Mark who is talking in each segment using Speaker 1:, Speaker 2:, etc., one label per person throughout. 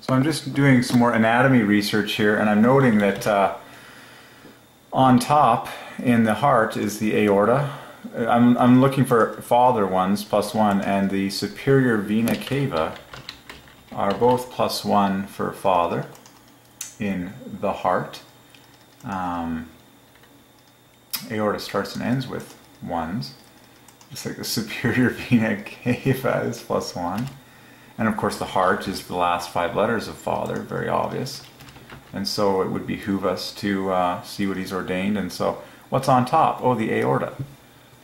Speaker 1: So I'm just doing some more anatomy research here, and I'm noting that uh, on top in the heart is the aorta. I'm, I'm looking for father ones, plus one, and the superior vena cava are both plus one for father in the heart. Um, aorta starts and ends with ones. Just like the superior vena cava is plus one. And of course the heart is the last five letters of father, very obvious. And so it would behoove us to uh, see what he's ordained. And so what's on top? Oh, the aorta.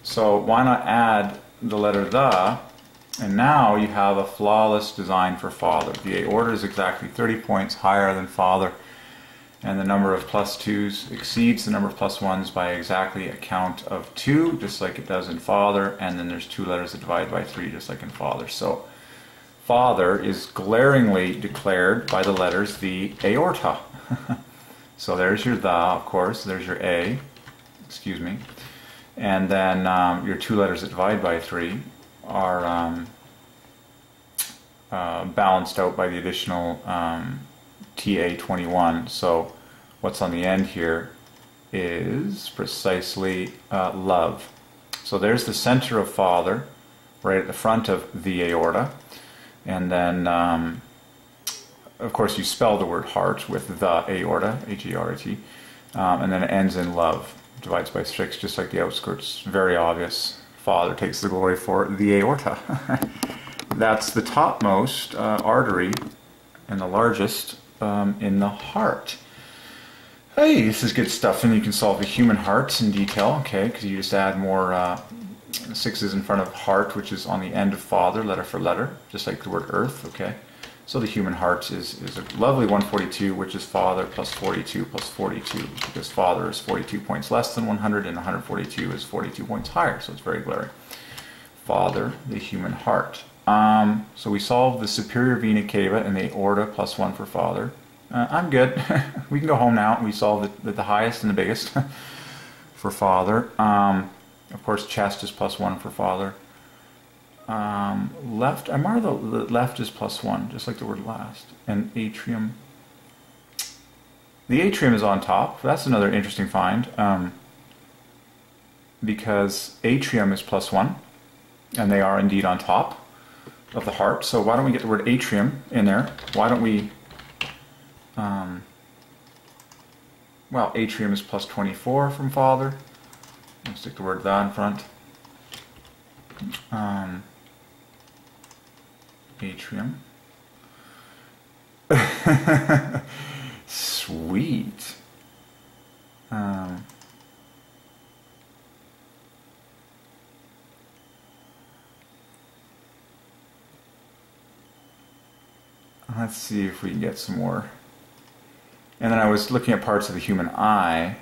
Speaker 1: So why not add the letter the, and now you have a flawless design for father. The aorta is exactly 30 points higher than father, and the number of plus twos exceeds the number of plus ones by exactly a count of two, just like it does in father, and then there's two letters that divide by three, just like in father. So father is glaringly declared by the letters the aorta. so there's your the, of course, there's your A, excuse me. And then um, your two letters that divide by three are um, uh, balanced out by the additional um, TA21. So what's on the end here is precisely uh, love. So there's the center of father, right at the front of the aorta. And then, um, of course, you spell the word heart with the aorta, H-E-R-T, um, and then it ends in love divides by 6, just like the outskirts. Very obvious. Father takes the glory for the aorta. That's the topmost uh, artery and the largest um, in the heart. Hey, this is good stuff, and you can solve the human heart in detail, okay, because you just add more uh, sixes in front of heart, which is on the end of father, letter for letter, just like the word earth, okay. So the human heart is, is a lovely 142, which is father plus 42 plus 42, because father is 42 points less than 100 and 142 is 42 points higher, so it's very glaring. Father, the human heart. Um, so we solved the superior vena cava and the aorta plus one for father. Uh, I'm good. we can go home now. We solved the, the highest and the biggest for father. Um, of course, chest is plus one for father. Um, left, mark the, the left is plus one, just like the word last. And atrium. The atrium is on top. That's another interesting find. Um, because atrium is plus one, and they are indeed on top of the heart. So why don't we get the word atrium in there? Why don't we, um, well, atrium is plus 24 from father. I'll stick the word the in front. Um, atrium. Sweet. Um, let's see if we can get some more. And then I was looking at parts of the human eye.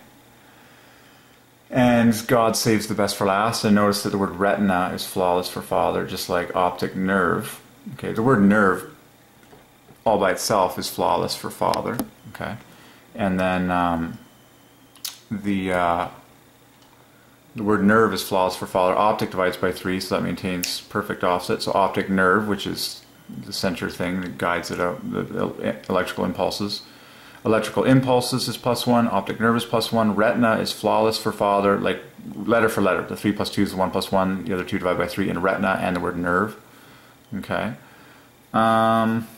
Speaker 1: And God saves the best for last. And notice that the word retina is flawless for father, just like optic nerve. Okay, the word nerve all by itself is flawless for father. Okay, and then um, the uh, the word nerve is flawless for father. Optic divides by three, so that maintains perfect offset. So optic nerve, which is the center thing that guides it out, the electrical impulses. Electrical impulses is plus one. Optic nerve is plus one. Retina is flawless for father, like letter for letter. The three plus two is the one plus one. The other two divided by three in retina and the word nerve. Okay. Um,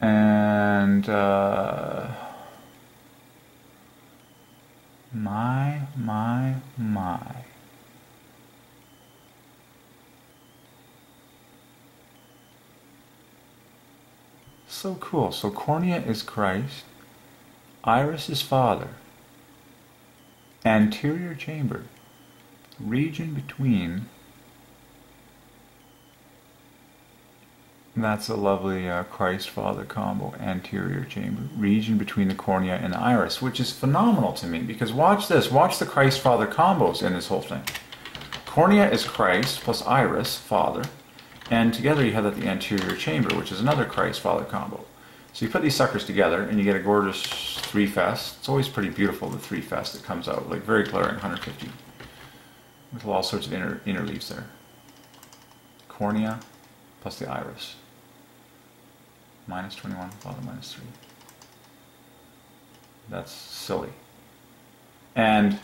Speaker 1: and uh, my, my, my. So cool. So cornea is Christ, iris is Father, anterior chamber, region between That's a lovely uh, Christ Father combo, anterior chamber, region between the cornea and the iris, which is phenomenal to me because watch this, watch the Christ Father combos in this whole thing. Cornea is Christ plus iris, Father, and together you have that the anterior chamber, which is another Christ Father combo. So you put these suckers together and you get a gorgeous three fest. It's always pretty beautiful, the three fest that comes out, like very glaring, 150, with all sorts of inner, inner leaves there. Cornea plus the iris. minus 21, father minus 3. That's silly. And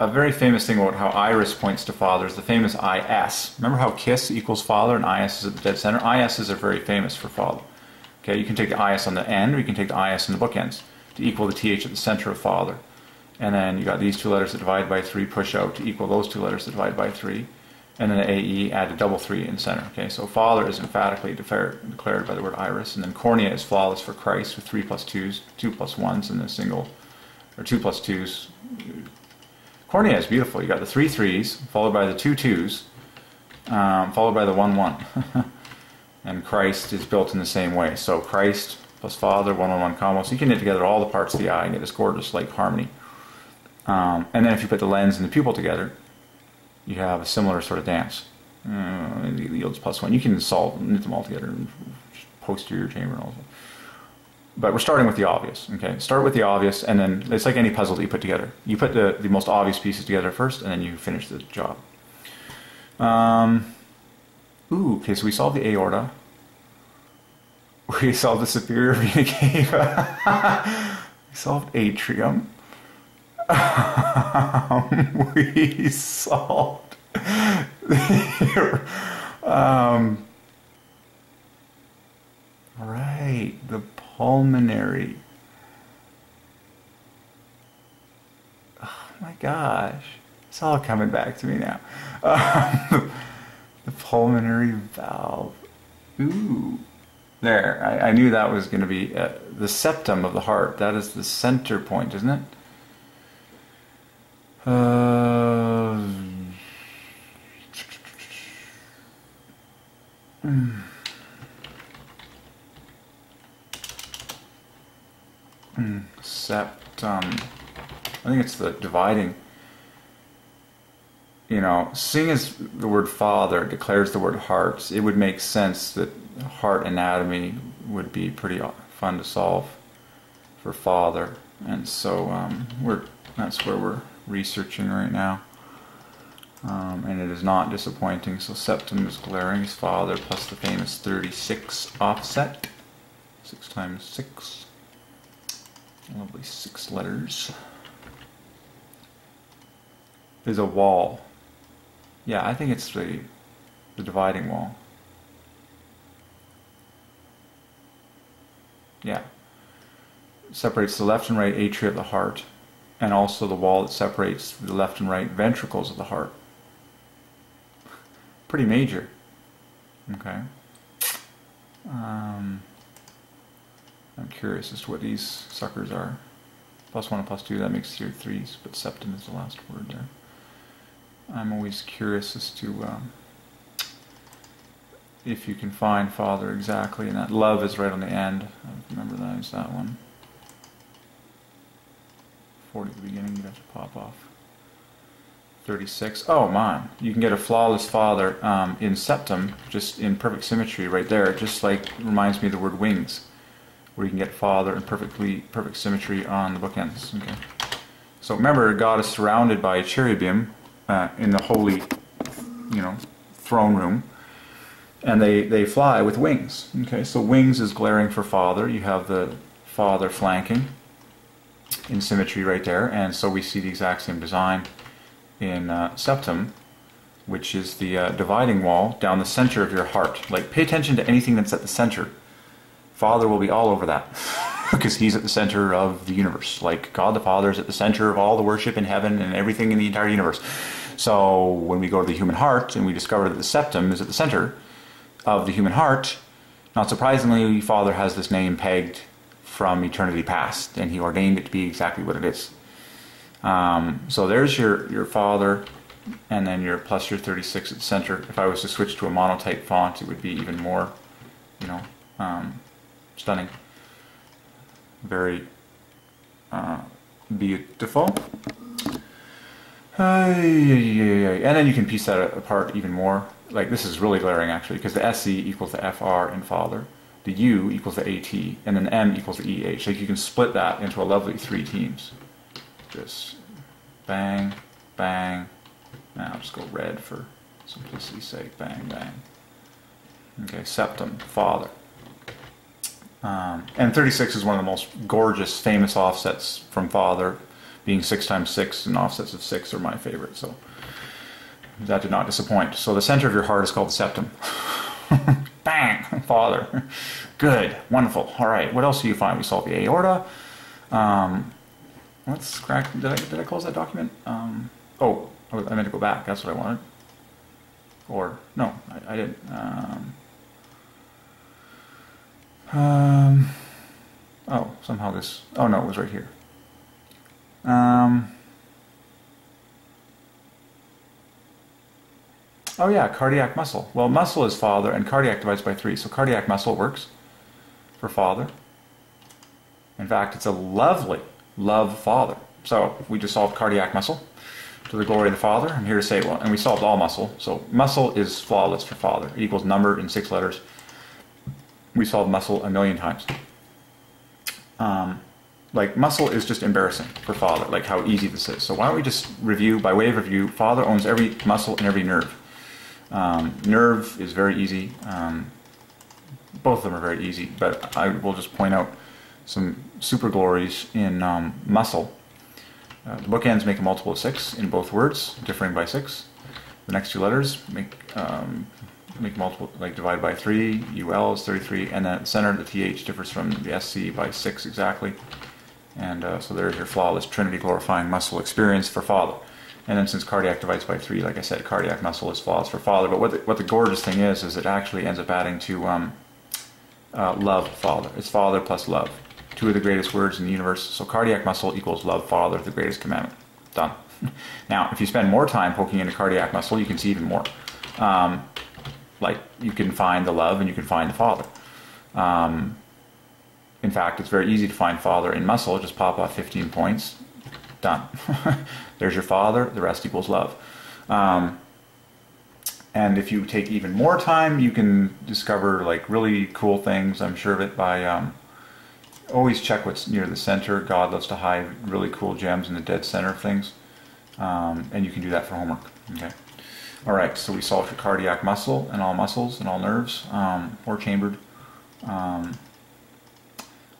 Speaker 1: a very famous thing about how iris points to father is the famous IS. Remember how kiss equals father and IS is at the dead center? ISs are very famous for father. Okay, you can take the IS on the end or you can take the IS in the bookends to equal the TH at the center of father. And then you got these two letters that divide by 3 push out to equal those two letters that divide by 3. And then the AE add a double 3 in center. Okay, so father is emphatically declared, declared by the word iris. And then cornea is flawless for Christ with 3 plus 2s, 2 plus 1s, and a single, or 2 plus 2s. Cornea is beautiful. You got the three threes, followed by the two twos, um, followed by the one one. and Christ is built in the same way. So Christ plus Father, one on one combo. So you can knit together all the parts of the eye and get this gorgeous like harmony. Um, and then if you put the lens and the pupil together, you have a similar sort of dance. Uh, it yields plus one. You can solve knit them all together, posterior chamber and that. But we're starting with the obvious. Okay, start with the obvious, and then it's like any puzzle that you put together. You put the, the most obvious pieces together first, and then you finish the job. Um, ooh, okay, so we solved the aorta. We solved the superior vena cava. we solved atrium. Um, we solved. um, right, the pulmonary. Oh my gosh, it's all coming back to me now. Um, the pulmonary valve. Ooh. There, I, I knew that was going to be uh, the septum of the heart. That is the center point, isn't it? Uh, mm. Mm, septum. I think it's the dividing. You know, seeing as the word father declares the word hearts, it would make sense that heart anatomy would be pretty fun to solve for father. And so um, we're that's where we're researching right now. Um, and it is not disappointing. So septum is glaring as father plus the famous 36 offset. 6 times 6. Lovely six letters. There's a wall. Yeah, I think it's the, the dividing wall. Yeah. Separates the left and right atria of the heart, and also the wall that separates the left and right ventricles of the heart. Pretty major. Okay. Um, I'm curious as to what these suckers are. Plus one and plus two, that makes your threes, but septum is the last word there. I'm always curious as to um, if you can find Father exactly, and that love is right on the end. I remember that is that one. 40 at the beginning, you have to pop off. 36. Oh, man. You can get a flawless Father um, in septum, just in perfect symmetry right there. Just like reminds me of the word wings where you can get Father and perfectly perfect symmetry on the bookends. Okay. So remember, God is surrounded by cherubim uh, in the holy, you know, throne room, and they they fly with wings. Okay, so wings is glaring for Father. You have the Father flanking in symmetry right there, and so we see the exact same design in uh, septum, which is the uh, dividing wall down the center of your heart. Like, pay attention to anything that's at the center Father will be all over that because he's at the center of the universe. Like God the Father is at the center of all the worship in heaven and everything in the entire universe. So when we go to the human heart and we discover that the septum is at the center of the human heart, not surprisingly, Father has this name pegged from eternity past, and He ordained it to be exactly what it is. Um, so there's your your Father, and then your plus your 36 at the center. If I was to switch to a monotype font, it would be even more, you know. Um, stunning. Very uh, beautiful. and then you can piece that apart even more. Like this is really glaring actually, because the SC equals the FR in father, the U equals the AT, and then M equals the EH. Like you can split that into a lovely three teams. Just bang, bang. Now I'll just go red for simplicity's sake. Bang, bang. Okay, septum, father. Um, and 36 is one of the most gorgeous, famous offsets from Father, being 6 times 6, and offsets of 6 are my favorite. So that did not disappoint. So the center of your heart is called the septum. Bang! Father. Good. Wonderful. All right. What else do you find? We solved the aorta. Um, let's crack. Did I, did I close that document? Um, oh, I meant to go back. That's what I wanted. Or, no, I, I didn't. Um, oh, somehow this. Oh, no, it was right here. Um, oh, yeah, cardiac muscle. Well, muscle is father, and cardiac divides by three. So cardiac muscle works for father. In fact, it's a lovely love father. So we just solved cardiac muscle to the glory of the Father. I'm here to say, well, and we solved all muscle. So muscle is flawless for Father. It equals number in six letters. We solved muscle a million times. Um, like muscle is just embarrassing for Father, like how easy this is. So why don't we just review, by way of review, Father owns every muscle and every nerve. Um, nerve is very easy. Um, both of them are very easy, but I will just point out some super glories in um, muscle uh, the bookends make a multiple of 6 in both words, differing by 6. The next two letters make um, make multiple, like divide by 3, UL is 33, and then center, the TH differs from the SC by 6 exactly. And uh, so there's your flawless Trinity glorifying muscle experience for Father. And then since cardiac divides by 3, like I said, cardiac muscle is flawless for Father. But what the, what the gorgeous thing is, is it actually ends up adding to um, uh, love Father. It's Father plus love two of the greatest words in the universe. So cardiac muscle equals love Father, the greatest commandment. Done. Now, if you spend more time poking into cardiac muscle, you can see even more. Um, like you can find the love and you can find the Father. Um, in fact, it's very easy to find Father in muscle. Just pop off 15 points. Done. There's your Father. The rest equals love. Um, and if you take even more time, you can discover like really cool things. I'm sure of it by um, always check what's near the center. God loves to hide really cool gems in the dead center of things. Um, and you can do that for homework. Okay. All right, so we solved for cardiac muscle and all muscles and all nerves, um, or chambered, um,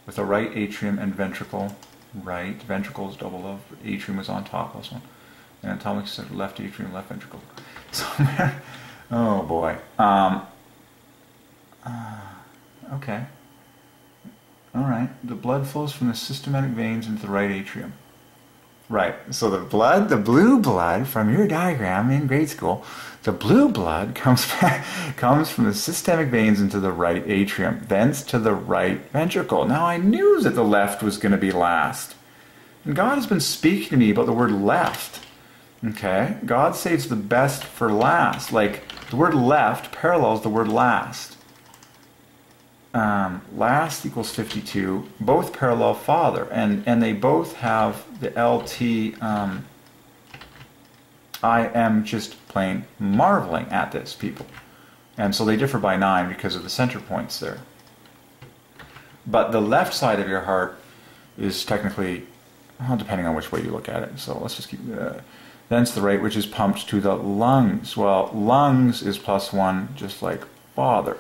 Speaker 1: with a right atrium and ventricle. Right ventricle is double love, atrium is on top, this one. And atomic center, left atrium, left ventricle. So, oh boy. Um, uh, okay. All right. The blood flows from the systematic veins into the right atrium. Right. So the blood, the blue blood from your diagram in grade school, the blue blood comes back, comes from the systemic veins into the right atrium, thence to the right ventricle. Now I knew that the left was going to be last. And God has been speaking to me about the word left. Okay? God saves the best for last. Like the word left parallels the word last um, last equals 52, both parallel father, and, and they both have the LT. Um, I am just plain marveling at this, people. And so they differ by 9 because of the center points there. But the left side of your heart is technically, well, depending on which way you look at it. So let's just keep. Uh, thence the right, which is pumped to the lungs. Well, lungs is plus 1, just like father.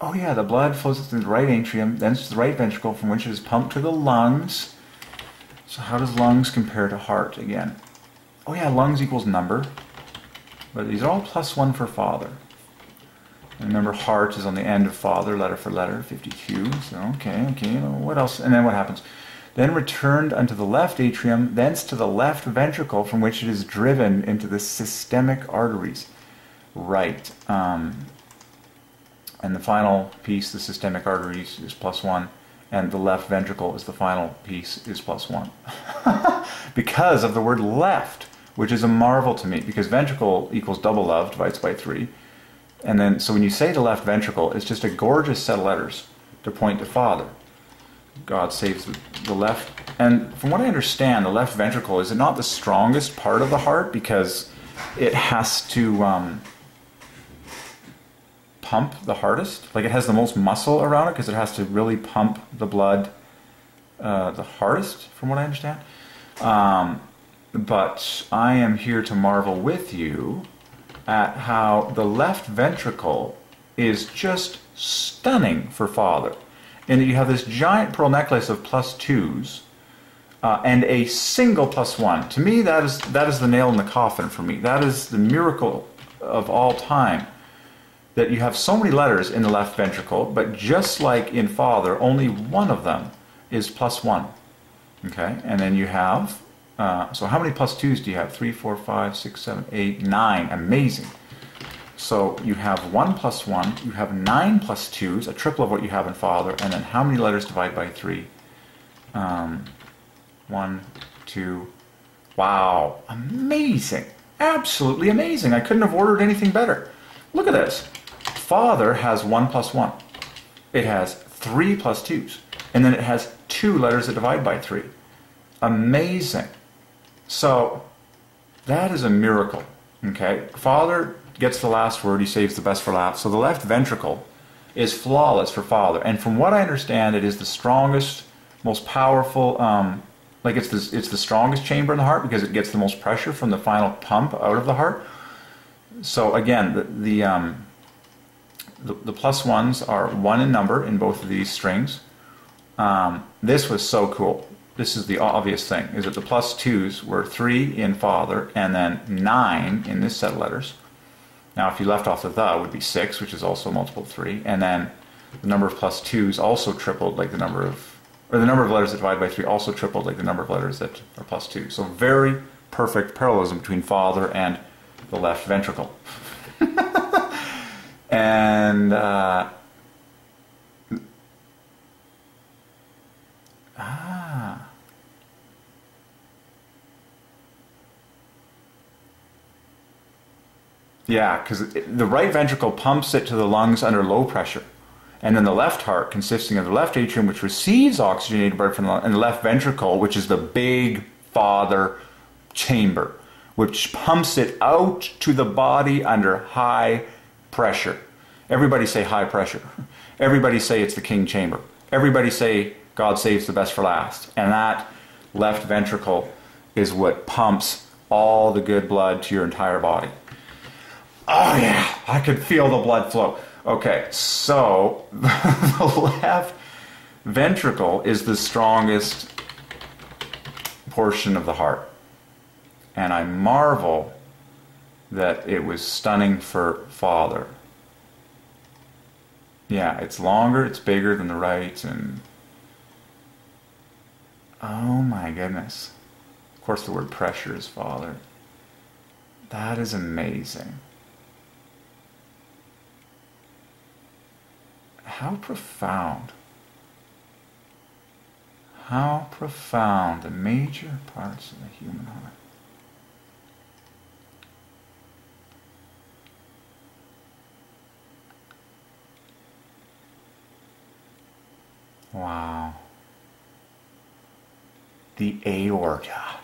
Speaker 1: Oh yeah, the blood flows through the right atrium, then to the right ventricle, from which it is pumped to the lungs. So how does lungs compare to heart again? Oh yeah, lungs equals number. But these are all plus one for father. And remember, heart is on the end of father, letter for letter, 52. So, okay, okay, what else? And then what happens? Then returned unto the left atrium, thence to the left ventricle, from which it is driven into the systemic arteries. Right. Um, and the final piece, the systemic arteries, is plus one, and the left ventricle is the final piece, is plus one. because of the word left, which is a marvel to me, because ventricle equals double love, divides by three. And then, so when you say the left ventricle, it's just a gorgeous set of letters to point to Father. God saves the, the left. And from what I understand, the left ventricle is it not the strongest part of the heart because it has to. Um, pump the hardest. Like it has the most muscle around it because it has to really pump the blood uh, the hardest, from what I understand. Um, but I am here to marvel with you at how the left ventricle is just stunning for father. that you have this giant pearl necklace of plus twos uh, and a single plus one. To me, that is, that is the nail in the coffin for me. That is the miracle of all time. That you have so many letters in the left ventricle, but just like in Father, only one of them is plus one. Okay, and then you have, uh, so how many plus twos do you have? Three, four, five, six, seven, eight, nine. Amazing. So you have 1 plus 1, you have 9 2s, a triple of what you have in Father, and then how many letters divide by 3? Um, 1, 2, wow, amazing, absolutely amazing. I couldn't have ordered anything better. Look at this. Father has 1 plus 1. It has 3 plus 2s, and then it has 2 letters that divide by 3. Amazing. So that is a miracle. Okay, Father gets the last word, he saves the best for last. So the left ventricle is flawless for father. And from what I understand, it is the strongest, most powerful, um, like it's the, it's the strongest chamber in the heart because it gets the most pressure from the final pump out of the heart. So again, the, the, um, the, the plus ones are one in number in both of these strings. Um, this was so cool. This is the obvious thing, is that the plus twos were three in father and then nine in this set of letters. Now, if you left off the the, would be 6, which is also multiple 3. And then the number of 2s also tripled, like the number of, or the number of letters that divide by 3 also tripled, like the number of letters that are plus 2. So very perfect parallelism between father and the left ventricle. and uh, ah. Yeah, because the right ventricle pumps it to the lungs under low pressure. And then the left heart, consisting of the left atrium, which receives oxygenated blood from the and the left ventricle, which is the big father chamber, which pumps it out to the body under high pressure. Everybody say high pressure. Everybody say it's the king chamber. Everybody say God saves the best for last. And that left ventricle is what pumps all the good blood to your entire body. Oh yeah, I could feel the blood flow. Okay, so the left ventricle is the strongest portion of the heart. And I marvel that it was stunning for father. Yeah, it's longer, it's bigger than the right, and oh my goodness. Of course, the word pressure is father. That is amazing. how profound, how profound the major parts of the human heart. Wow. The aorta.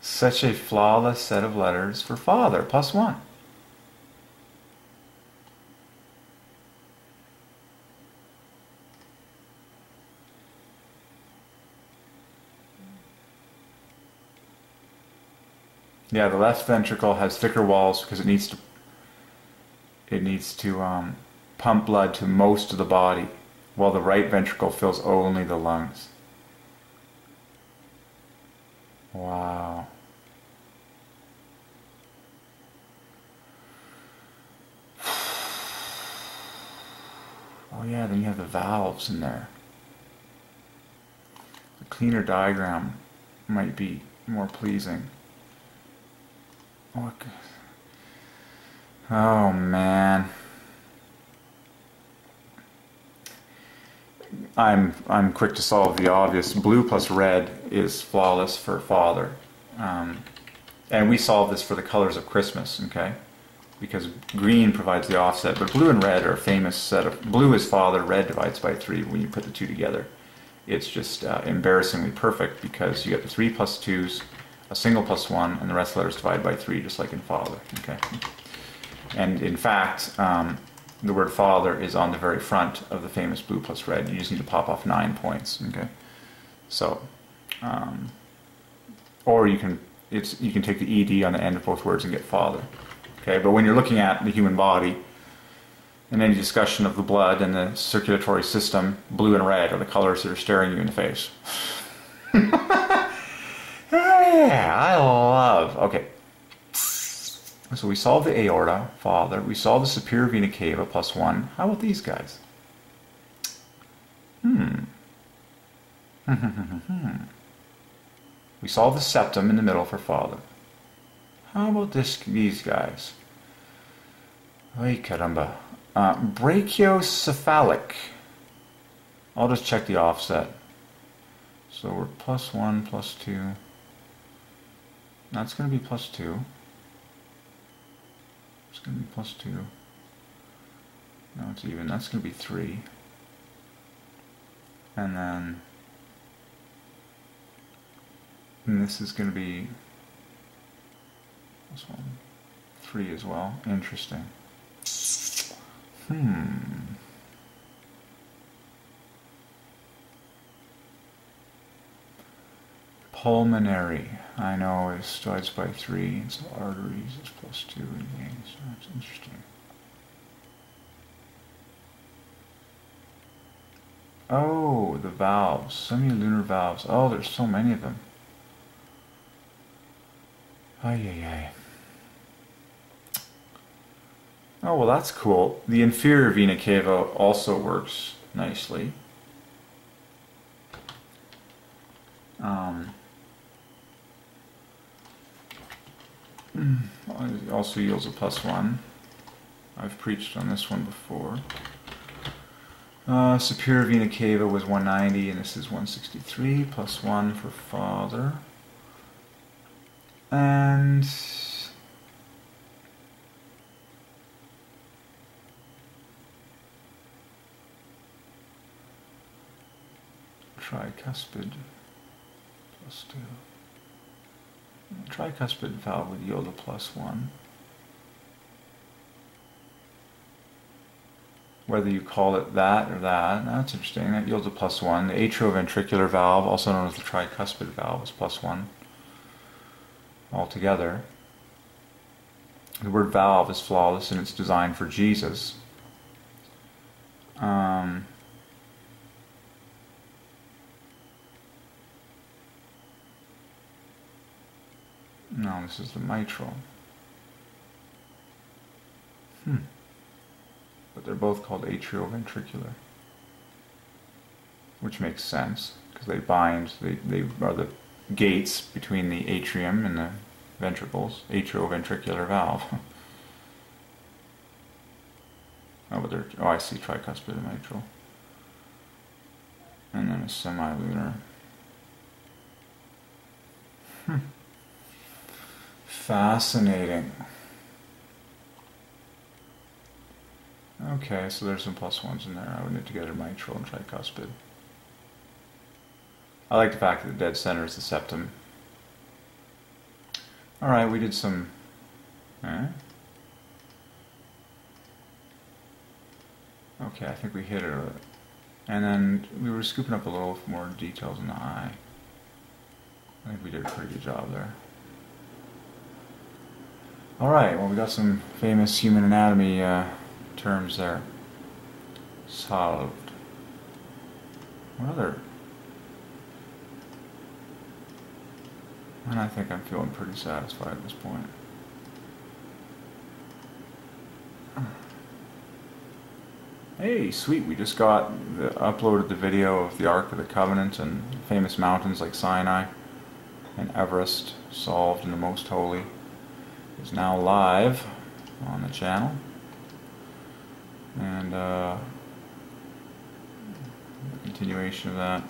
Speaker 1: Such a flawless set of letters for father, plus one. Yeah, the left ventricle has thicker walls because it needs to it needs to um, pump blood to most of the body, while the right ventricle fills only the lungs. Wow. Oh yeah, then you have the valves in there. A cleaner diagram might be more pleasing. Oh, what? Oh man. I'm I'm quick to solve the obvious. Blue plus red is flawless for father, um, and we solve this for the colors of Christmas. Okay, because green provides the offset, but blue and red are a famous set of. Blue is father, red divides by three. When you put the two together, it's just uh, embarrassingly perfect because you get the three plus twos a single plus one, and the rest letters divided by three, just like in father. Okay. And in fact, um, the word father is on the very front of the famous blue plus red. You just need to pop off nine points. Okay. So, um, or you can it's you can take the ed on the end of both words and get father. Okay. But when you're looking at the human body, in any discussion of the blood and the circulatory system, blue and red are the colors that are staring you in the face. yeah, I love. Okay. So we solved the aorta, father. We solved the superior vena cava plus one. How about these guys? Hmm. we solved the septum in the middle for father. How about this? These guys? Ay caramba. Uh, brachiocephalic. I'll just check the offset. So we're plus 1, plus 2. That's going to be plus 2. Going to be plus 2. Now it's even. That's going to be 3. And then... And this is going to be... This one. 3 as well. Interesting. Hmm. Pulmonary, I know, it starts by three, and so arteries is plus two and veins. So that's interesting. Oh, the valves, semilunar valves. Oh, there's so many of them. Ay, ay, ay. Oh, well that's cool. The inferior vena cava also works nicely. Um, also yields a plus one. I've preached on this one before. Uh, superior vena cava was 190 and this is 163 plus 1 for father. And tricuspid plus 2. Tricuspid valve with yield a plus 1. Whether you call it that or that, that's interesting. That yields a plus 1. The atrioventricular valve, also known as the tricuspid valve, is plus 1 altogether. The word valve is flawless and it's designed for Jesus. Um, No, this is the mitral. Hmm. But they're both called atrioventricular. Which makes sense, because they bind, they, they are the gates between the atrium and the ventricles. Atrioventricular valve. oh, but they're, oh, I see tricuspid and mitral. And then a semilunar. Hmm. Fascinating. Okay, so there's some plus ones in there. I would need to get a mitral and tricuspid. I like the fact that the dead center is the septum. Alright, we did some... Eh? Okay, I think we hit it. And then we were scooping up a little more details in the eye. I think we did a pretty good job there. Alright, well we got some famous human anatomy uh, terms there. Solved. What other? And I think I'm feeling pretty satisfied at this point. Hey, sweet, we just got the, uploaded the video of the Ark of the Covenant and famous mountains like Sinai and Everest solved in the Most Holy is now live on the channel. And uh, continuation of that.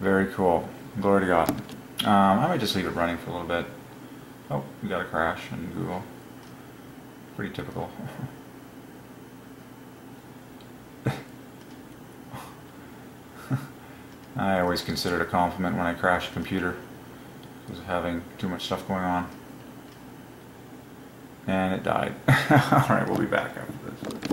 Speaker 1: Very cool. Glory to God. Um, I might just leave it running for a little bit. Oh, we got a crash in Google. Pretty typical. I always consider it a compliment when I crash a computer because of having too much stuff going on and it died. Alright, we'll be back after this.